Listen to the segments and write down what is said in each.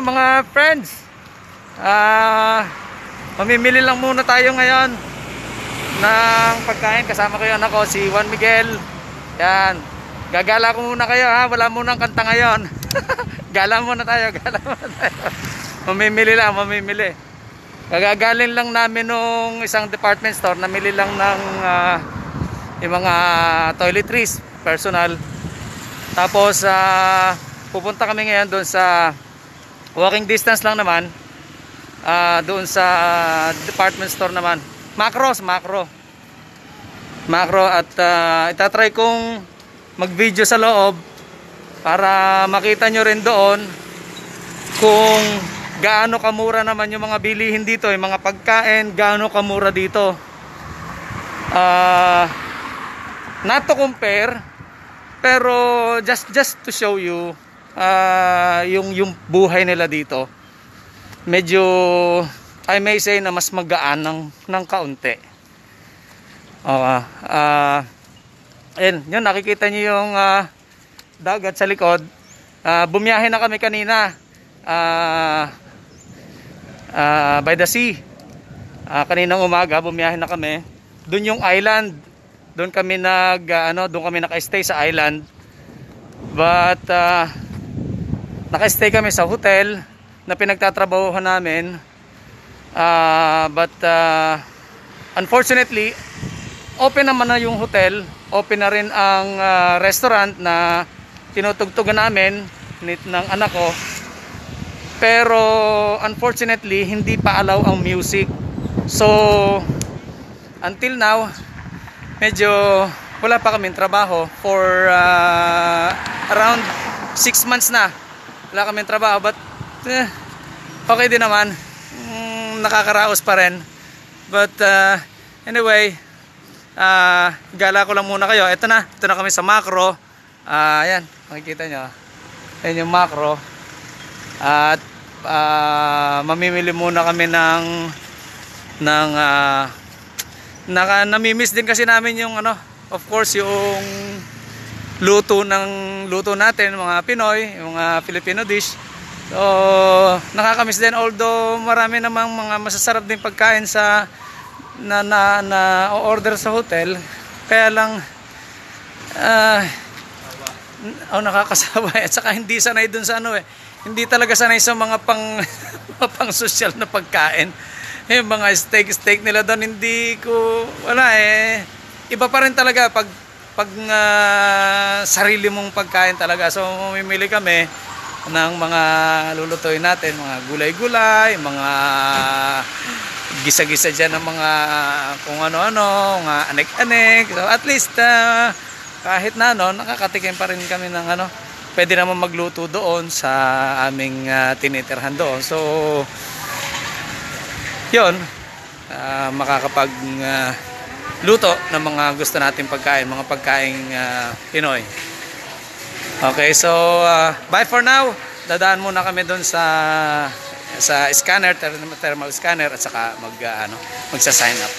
mga friends. Ah, mamimili lang muna tayo ngayon ng pagkain. Kasama ko yung anak ko, si Juan Miguel. Yan. Gagala ko muna kayo ha. Wala munang kanta ngayon. gala muna tayo, gala muna tayo. mamimili lang, mamimili. Gagagaling lang namin nung isang department store. Namili lang ng ah, yung mga toiletries, personal. Tapos, ah, pupunta kami ngayon doon sa walking distance lang naman. Ah doon sa department store naman. Macros macro. Macro at uh, itatry kong mag video sa loob para makita nyo rin doon kung gaano kamura naman yung mga bilihin dito yung mga pagkain gaano kamura dito. Uh, not to compare pero just just to show you uh, yung yung buhay nila dito medyo I may say na mas magaan ng ng kaunti. Okay. Uh, ayun, yun nakikita niyo yung uh, dagat sa likod. Uh, bumiyahe na kami kanina. Uh, uh, by the sea. Uh, kaninang umaga bumiyahe na kami. Doon yung island. Doon kami nag uh, ano, doon kami naka-stay sa island. But uh, naka-stay kami sa hotel na pinagtatrabahuhan namin. Uh, but uh, unfortunately open naman na yung hotel. Open na rin ang uh, restaurant na tinutugtugan namin nit ng anak ko. Pero unfortunately hindi pa allow ang music. So until now medyo wala pa kaming trabaho for uh, around 6 months na wala kaming trabaho but eh, okay din naman. Mm, nakakaraos pa rin. But uh, anyway uh, gala ko lang muna kayo. Ito na, ito na kami sa macro. Uh, ayan, makikita nyo. Ayan yung macro. At uh, mamimili muna kami ng ng uh, naka, namimiss din kasi namin yung ano of course yung luto ng luto natin mga Pinoy, mga Filipino dish So, nakakamiss din although marami namang mga masasarap din pagkain sa na na, na order sa hotel. Kaya lang uh, oh, nakakasawa at saka hindi sanay dun sa ano eh. Hindi talaga sanay sa mga pang pang social na pagkain. Yung mga steak steak nila doon hindi ko wala eh. Iba pa rin talaga pag pag uh, sarili mong pagkain talaga. So mamimili kami ng mga lulutuin natin, mga gulay-gulay, mga gisa-gisa dyan ng mga kung ano-ano, mga anek-anek. So at least uh, kahit na ano, nakakatikim pa rin kami ng ano, pwede naman magluto doon sa aming uh, tinitirhan doon. So yun, uh, makakapag uh, luto ng mga gusto nating pagkain, mga pagkain uh, Pinoy. Okay, so uh, bye for now. Dadaan muna kami doon sa sa scanner, thermal scanner at saka mag uh, ano, magsa-sign up.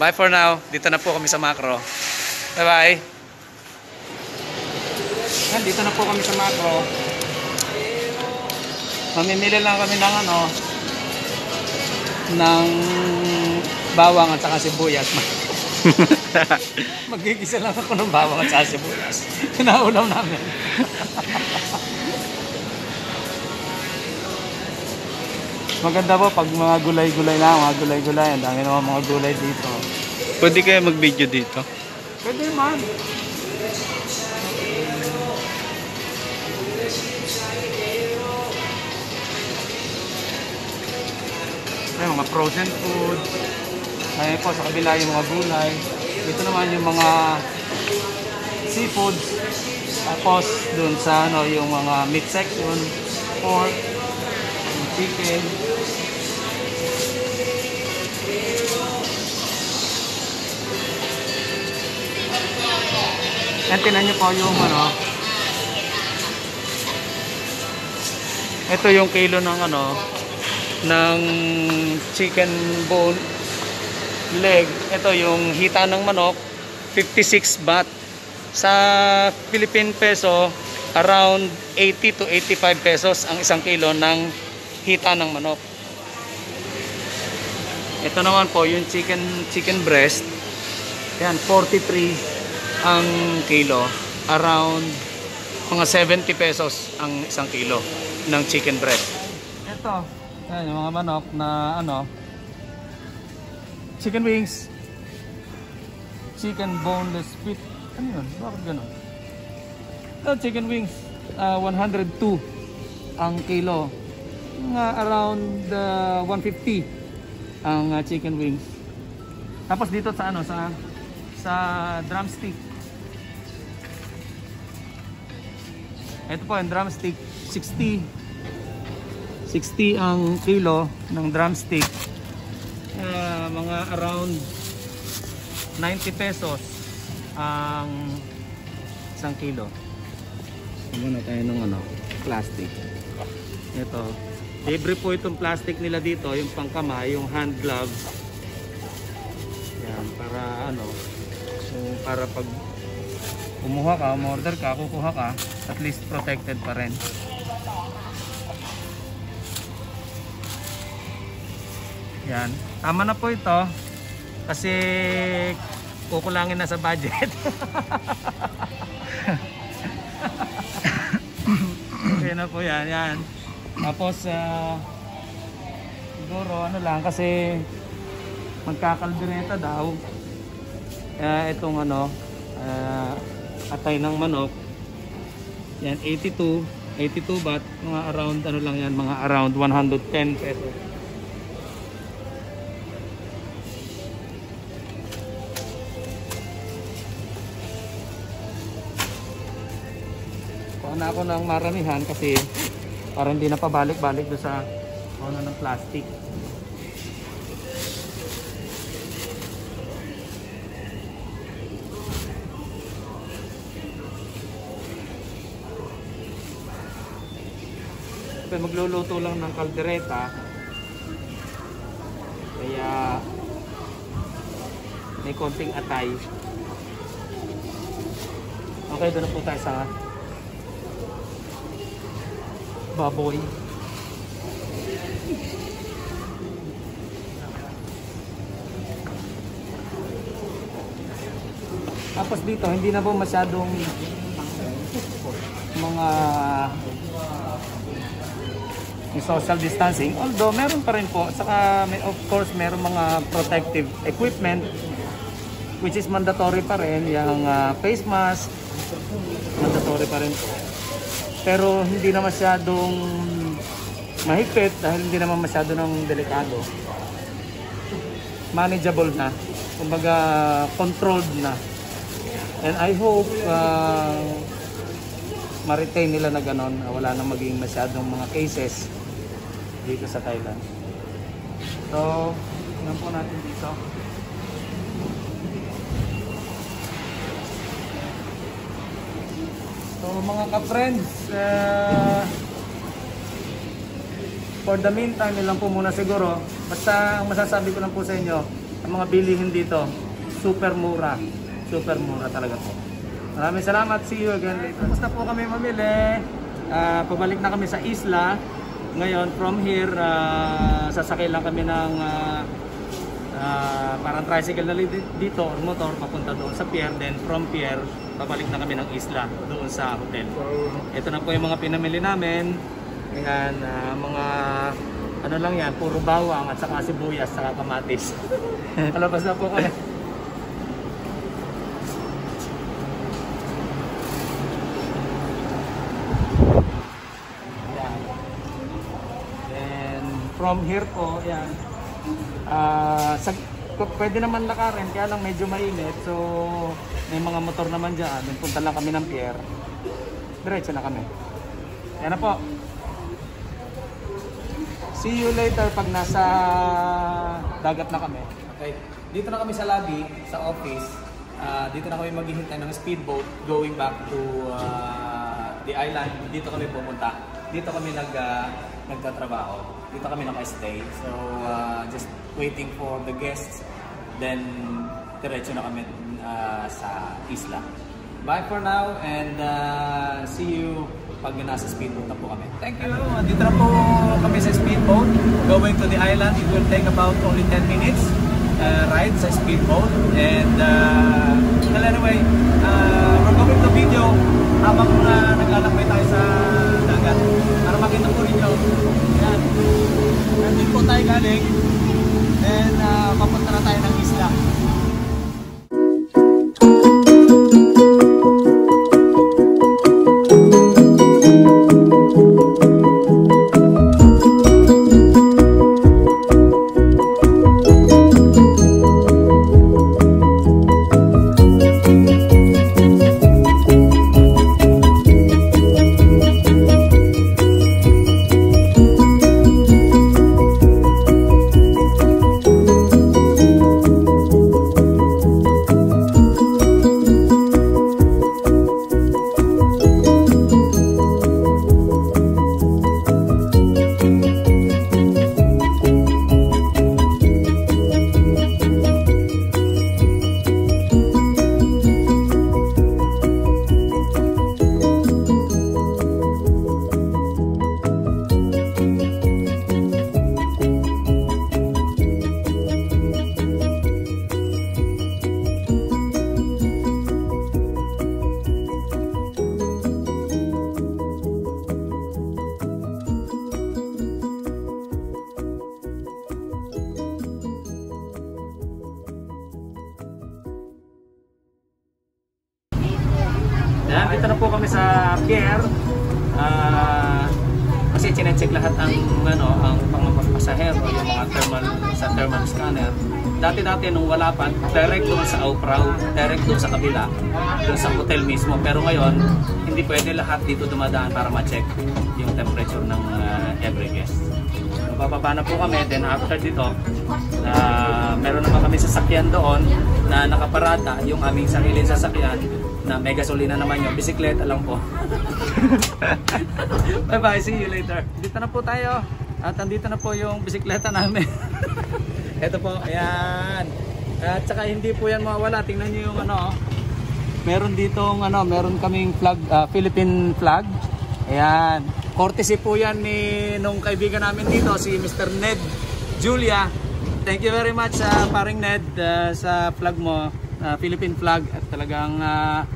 Bye for now. Dito na po kami sa macro. Bye-bye. Dito na po kami sa macro. Mamimili lang kami ng ano ng bawang at saka sibuyas. Magigisa lang ako ng bawang at saka sibuyas. Kinaulam namin. Maganda po pag mga gulay-gulay na, mga gulay-gulay. Ang dami naman mga gulay dito. Pwede kayo mag-video dito? Pwede man. Ay, mga frozen food. Ayun po, sa kabila yung mga gulay. Dito naman yung mga seafood. Tapos, dun sa ano, yung mga meat section, pork, chicken. Yan, tinan nyo po yung ano. Ito yung kilo ng ano, ng chicken bone leg. Ito yung hita ng manok, 56 baht. Sa Philippine peso, around 80 to 85 pesos ang isang kilo ng hita ng manok. Ito naman po yung chicken chicken breast. Yan 43 ang kilo. Around mga 70 pesos ang isang kilo ng chicken breast. Ito, yan yung mga manok na ano chicken wings. Chicken boneless spit ano yun? bakit ganun? Ito, chicken wings. Ah, 102 ang kilo. Mga around ah, 150 ang ah, chicken wings. Tapos dito sa ano sa sa drumstick. Ito po yung drumstick. 60 60 ang kilo ng drumstick. Ah, mga around 90 pesos ang isang kilo. Muna tayo ng ano plastic. Ito. Libre po itong plastic nila dito yung pangkamay yung hand gloves yan para ano yung para pag kumuha ka umorder ka kukuha ka at least protected pa rin yan. Tama na po ito. Kasi kukulangin na sa budget. Okay na po yan yan. Tapos ah, siguro ano lang kasi magkakaldereta daw. Kaya itong ano ah, atay ng manok. Yan 82 82 baht mga around ano lang yan mga around 110 pesos na ako ng maramihan kasi para hindi na pabalik-balik do sa ano ng plastic. Kaya magluluto lang ng kaldereta. Kaya may konting atay. Okay, doon po tayo sa baboy. Tapos dito, hindi na po masyadong mga yung social distancing. Although, meron pa rin po. Saka, of course, meron mga protective equipment which is mandatory pa rin. Yung ah, face mask, mandatory pa rin po. Pero hindi na masyadong mahigpit dahil hindi naman masyado ng delikado. Manageable na. Kumbaga controlled na. And I hope uh, ma-retain nila na ganon. Wala na maging masyadong mga cases dito sa Thailand. So, tingnan po natin dito. So mga ka-friends, uh, for the meantime, lang po muna siguro. Basta ang masasabi ko lang po sa inyo, ang mga bilihin dito, super mura. Super mura talaga po. Maraming salamat. See you again later. Basta po kami mamili. Ah, pabalik na kami sa isla. Ngayon, from here, ah, sasakay lang kami ng ah, ah, parang tricycle na li- dito or motor papunta doon sa pier. Then from pier, pabalik na kami ng isla doon sa hotel. Ito na po yung mga pinamili namin. Ayan, ah, mga ano lang yan, puro bawang at saka sibuyas, saka kamatis. Palabas na po kami. Then from here po, yan. P- pwede naman lakarin, kaya lang medyo mainit. So, may mga motor naman dyan. Punta lang kami ng pier. Diretso na kami. Yan na po. See you later pag nasa dagat na kami. Okay. Dito na kami sa lobby, sa office. Ah, dito na kami maghihintay ng speedboat going back to ah, the island. Dito kami pumunta. Dito kami nag ah, nagtatrabaho. Dito kami naka-stay. So ah, just waiting for the guests. Then diretso na kami ah, sa isla. Bye for now and uh, see you pag nasa speedboat na po kami. Thank you. Dito na po kami sa speedboat. Going to the island. It will take about only 10 minutes uh, ride sa speedboat. And uh, well, anyway, uh, we're going to video habang uh, naglalakbay tayo sa dagat. Para makita po ninyo. Yan. Nandun po tayo galing. Then, uh, papunta na tayo ng isla. Chinecheck lahat ang ano, ang pangpapasahero, yung mga thermal sa thermal scanner. Dati-dati nung wala pa, direct doon sa Auprao, direct doon sa kabila, doon sa hotel mismo. Pero ngayon, hindi pwede lahat dito dumadaan para ma-check yung temperature ng ah, every guest. Bababa na po kami, then after dito, na meron naman kami sasakyan doon na nakaparada, yung aming sariling sasakyan na may gasolina naman yung bisikleta lang po. bye bye, see you later. Dito na po tayo at andito na po yung bisikleta namin. Ito po, ayan. At saka hindi po yan mawawala. Tingnan niyo yung ano. oh. Meron ditong ano, meron kaming flag, ah, Philippine flag. Ayan. Courtesy po yan ni nung kaibigan namin dito, si Mr. Ned Julia. Thank you very much sa paring Ned ah, sa flag mo, ah, Philippine flag at talagang ah,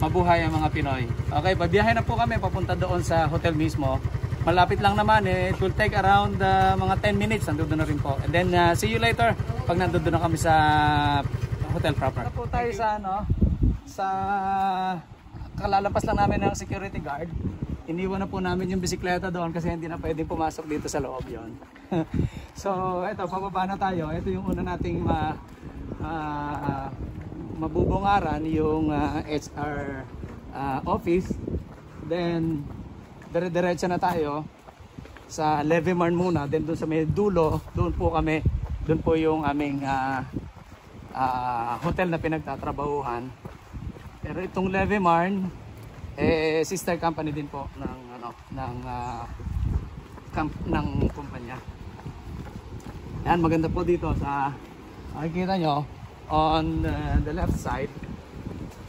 mabuhay ang mga Pinoy. Okay, babiyahe na po kami papunta doon sa hotel mismo. Malapit lang naman eh. It will take around ah, mga 10 minutes. Nandun na rin po. And then ah, see you later pag nandun na kami sa hotel proper. Na po tayo sa ano, sa kalalapas lang namin ng security guard. Iniwan na po namin yung bisikleta doon kasi hindi na pwedeng pumasok dito sa loob yon. so, eto, pababa na tayo. Ito yung una nating ma, ah, mabubungaran yung ah, HR ah, office. Then, dire-diretso na tayo sa Levimarn muna. Then doon sa may dulo, doon po kami, doon po yung aming ah, ah, hotel na pinagtatrabahuhan. Pero itong Levimarn, eh, sister company din po ng ano ng ah, camp ng kumpanya. Yan maganda po dito sa makikita nyo on uh, the left side.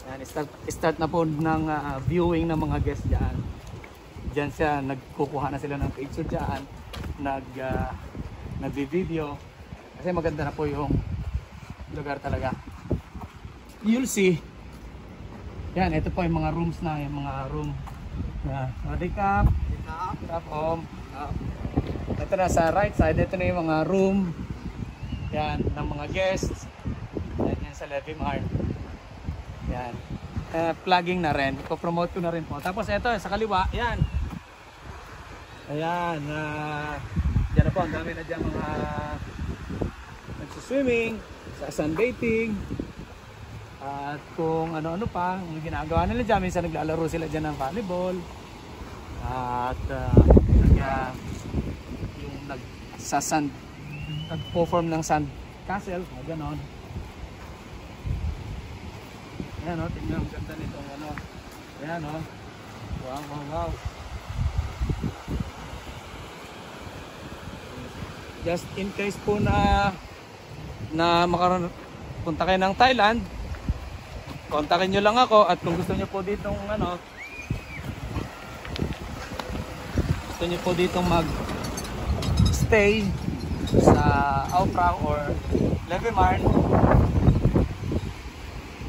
Yan, start, start na po ng ah, viewing ng mga guests diyan. Diyan siya nagkukuha na sila ng picture diyan, nag uh, nagvi-video kasi maganda na po yung lugar talaga. You'll see yan, ito po yung mga rooms na, yung mga room na recap, recap, om. Ito na sa right side, ito na yung mga room. Yan, ng mga guests. Yan, yan sa Levy Mart. Yan. Eh, plugging na rin. Ipo-promote ko na rin po. Tapos ito, sa kaliwa, yan. Ayan, uh, dyan na po, ang dami na dyan mga nagsuswimming, sa sunbathing, at kung ano-ano pa, ang ginagawa nila dyan, minsan naglalaro sila dyan ng volleyball. At uh, nag, uh, yung nag sa sand, nag-perform ng sand castle, ganon. Ayan o, tingnan ang ganda nito. Ano. Ayan o. Wow, wow, wow. Just in case po na na makaroon punta kayo ng Thailand kontakin nyo lang ako at kung gusto nyo po ditong ano gusto nyo po ditong mag stay sa Aufrau or Levemarn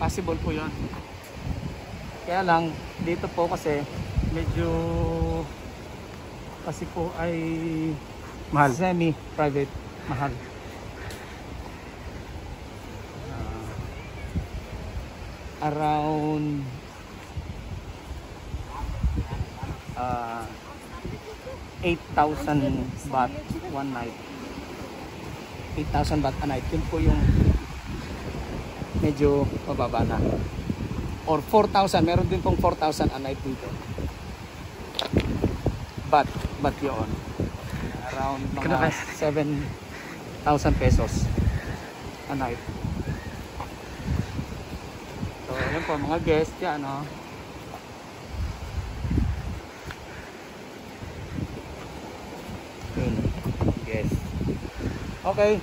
possible po yon kaya lang dito po kasi medyo kasi po ay Mahal. semi private mahal. Ah, around uh, 8,000 baht one night. 8,000 baht a night. Yun po yung medyo mababa na. Or 4,000 meron din pong 4,000 a night dito. Baht baht yun around mga 7,000 pesos a night. So yun po mga guest yan no? Yun guest okay.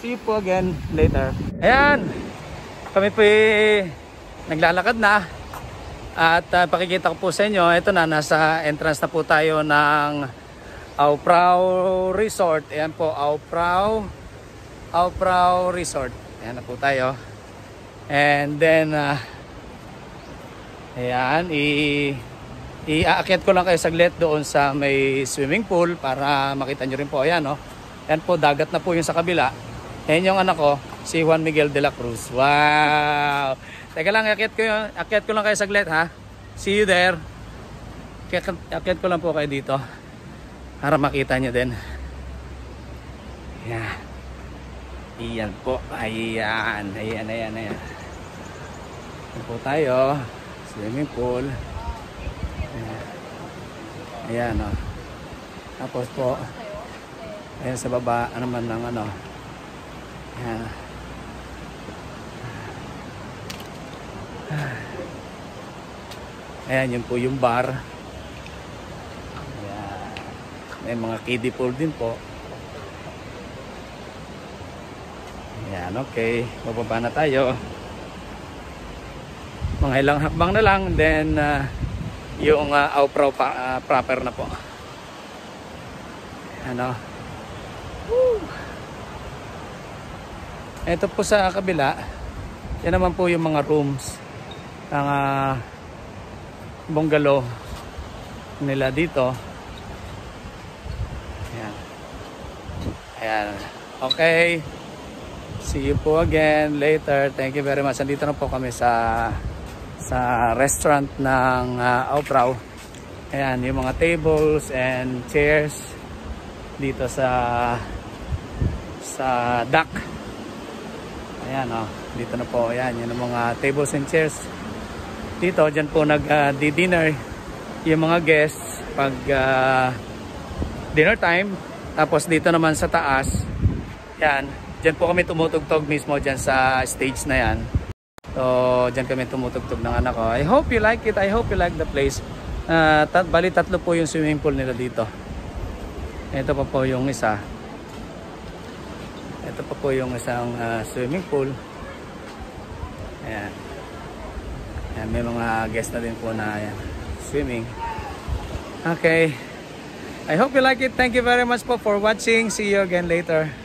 See you po again later ayan kami po naglalakad na at ah, pakikita ko po sa inyo ito na nasa entrance na po tayo ng Auprao Resort ayan po Auprao Auprao Resort ayan na po tayo and then ah, ayan i Iaakyat ko lang kayo saglit doon sa may swimming pool para makita nyo rin po. Ayan, no? Yan po, dagat na po yung sa kabila. Yan yung anak ko, si Juan Miguel de la Cruz. Wow! Teka lang, akyat ko, yun. akyat ko lang kayo saglit, ha? See you there. Akyat ko lang po kayo dito. Para makita nyo din. Yan. Iyan po. Ayan. Ayan, ayan, ayan. Yan po tayo. Swimming pool. Ayan o. Tapos po, ayan sa baba, ano man ng ano. Ayan. Ayan, yun po yung bar. Ayan. May mga kiddie pool din po. Ayan, okay. Bababa na tayo. Mga ilang hakbang na lang, then uh, yung uh, pa, ah, proper na po. Ano? Ito po sa kabila, yan naman po yung mga rooms ng uh, bungalow nila dito. Ayan. Ayan. Okay. See you po again later. Thank you very much. Andito na po kami sa sa restaurant ng uh, Auprao. Ayan, yung mga tables and chairs dito sa sa dock. Ayan, oh, dito na po. Ayan, yung mga tables and chairs. Dito, dyan po nag-dinner yung mga guests pag uh, dinner time. Tapos dito naman sa taas, yan, dyan po kami tumutugtog mismo dyan sa stage na yan. So, dyan kami tumutugtog ng anak ko. I hope you like it. I hope you like the place. Uh, tat bali tatlo po yung swimming pool nila dito. Ito pa po yung isa. Ito pa po yung isang uh, swimming pool. Ayan. Ayan. May mga guest na din po na ayan, swimming. Okay. I hope you like it. Thank you very much po for watching. See you again later.